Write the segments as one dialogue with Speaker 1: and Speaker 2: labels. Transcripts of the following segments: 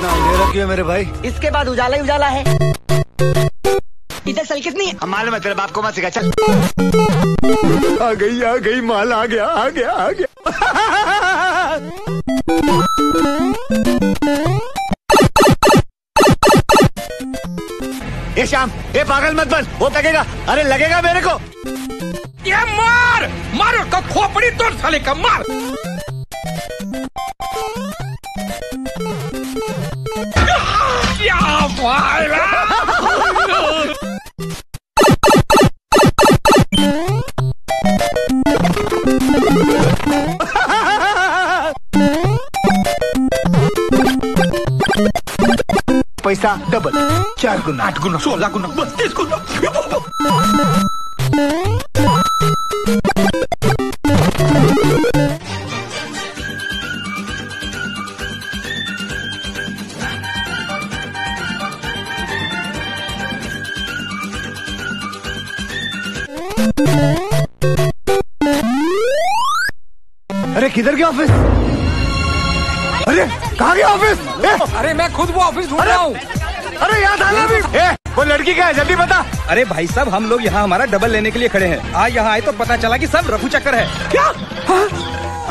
Speaker 1: क्यों मेरे भाई?
Speaker 2: इसके बाद उजाला ही उजाला है। इधर सल कितनी? है
Speaker 1: मालूम है तेरे बाप को मत सिखा चल। आ गई आ गई माल आ गया आ गया आ गया। ये शाम ये पागल मत बन। वो लगेगा अरे लगेगा मेरे को।
Speaker 3: ये मार! मार उसका खोपड़ी तोड़ साले का मार!
Speaker 1: Paisa double, 4 guna,
Speaker 3: 8 guna, 16 guna, 20 guna.
Speaker 1: अरे किधर गया ऑफ़िस? अरे कहाँ गया ऑफ़िस?
Speaker 3: अरे मैं खुद वो ऑफ़िस ढूंढ रहा हूँ।
Speaker 1: अरे यहाँ था ना अभी? ए, वो लड़की का है जल्दी बता।
Speaker 4: अरे भाई साहब हम लोग यहाँ हमारा डबल लेने के लिए खड़े हैं। आज यहाँ आए तो पता चला कि सब रफू चक्कर है।
Speaker 1: क्या? हाँ?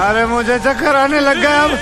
Speaker 1: अरे मुझे चक्कर आने लग गया अब।